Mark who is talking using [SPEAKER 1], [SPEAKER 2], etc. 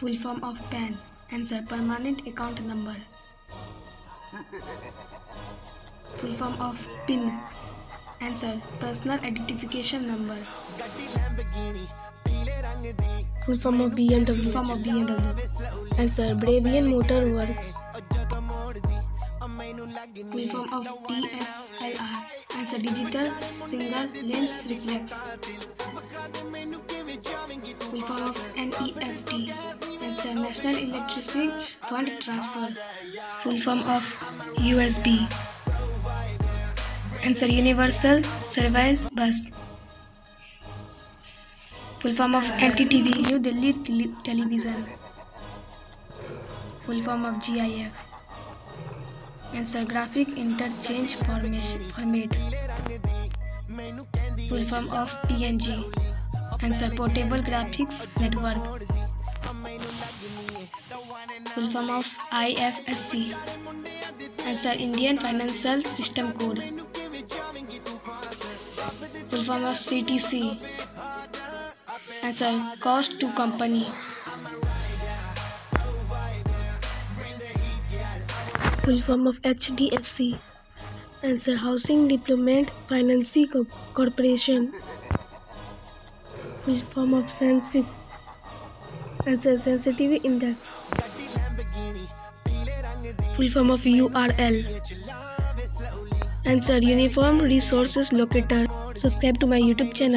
[SPEAKER 1] Full form of PAN. Answer permanent account number. Full form of PIN. Answer personal identification number.
[SPEAKER 2] Full form of BMW.
[SPEAKER 1] Full form of BMW.
[SPEAKER 2] Answer Bavarian Motor Works.
[SPEAKER 1] Full form of DSLR. Answer digital single lens reflex. Full form of NEFT. National electricity fund transfer full
[SPEAKER 2] form of U S B answer universal survive bus full form of
[SPEAKER 1] N T T V New Delhi television full form of G I F answer graphic interchange formation format full form of P N G answer portable graphics network Full form of IFSC. Answer Indian Financial System Code. Full form of CTC. Answer Cost to Company.
[SPEAKER 2] Full form of HDFC. Answer Housing Development Finance Co- Corporation. Full form of Sensex. Answer Sensitivity Index. Full form of URL. Answer Uniform Resources Locator. Subscribe to my YouTube channel.